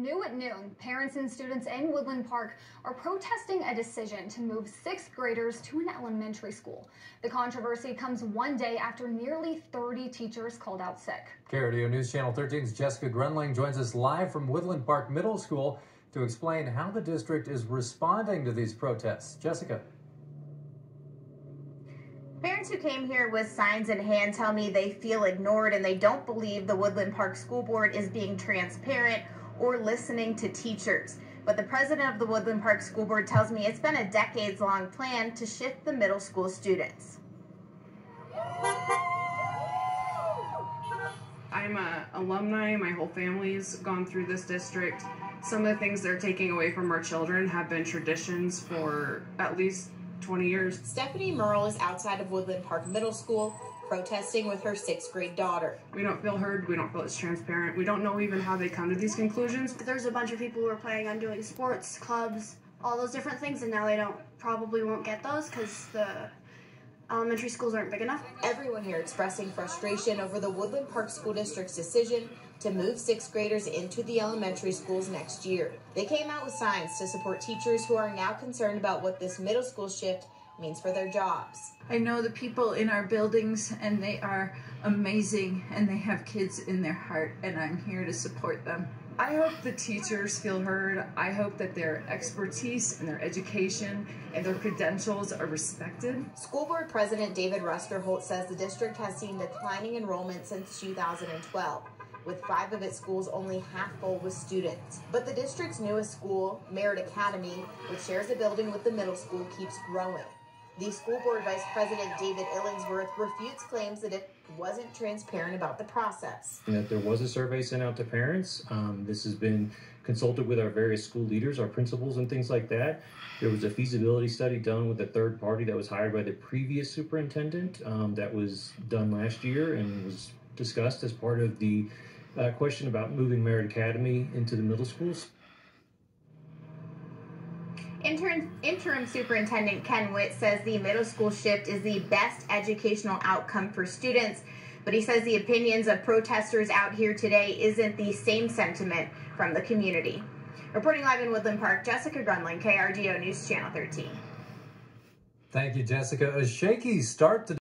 New at noon, parents and students in Woodland Park are protesting a decision to move sixth graders to an elementary school. The controversy comes one day after nearly 30 teachers called out sick. KRDO News Channel 13's Jessica Grunling joins us live from Woodland Park Middle School to explain how the district is responding to these protests. Jessica. Parents who came here with signs in hand tell me they feel ignored and they don't believe the Woodland Park School Board is being transparent or listening to teachers. But the president of the Woodland Park School Board tells me it's been a decades long plan to shift the middle school students. I'm a alumni, my whole family's gone through this district. Some of the things they're taking away from our children have been traditions for at least 20 years. Stephanie Merle is outside of Woodland Park Middle School protesting with her sixth grade daughter. We don't feel heard, we don't feel it's transparent, we don't know even how they come to these conclusions. There's a bunch of people who are planning on doing sports, clubs, all those different things, and now they don't probably won't get those because the elementary schools aren't big enough. Everyone here expressing frustration over the Woodland Park School District's decision to move sixth graders into the elementary schools next year. They came out with signs to support teachers who are now concerned about what this middle school shift means for their jobs. I know the people in our buildings and they are amazing and they have kids in their heart and I'm here to support them. I hope the teachers feel heard. I hope that their expertise and their education and their credentials are respected. School Board President David Rusterholtz says the district has seen declining enrollment since 2012 with five of its schools only half full with students. But the district's newest school, Merit Academy, which shares a building with the middle school, keeps growing. The school board vice president David Illingworth refutes claims that it wasn't transparent about the process. That there was a survey sent out to parents. Um, this has been consulted with our various school leaders, our principals, and things like that. There was a feasibility study done with a third party that was hired by the previous superintendent um, that was done last year and was discussed as part of the uh, question about moving Merit Academy into the middle schools. Interim, interim Superintendent Ken Witt says the middle school shift is the best educational outcome for students, but he says the opinions of protesters out here today isn't the same sentiment from the community. Reporting live in Woodland Park, Jessica Grunling, KRDO News Channel 13. Thank you, Jessica. A shaky start to